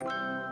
you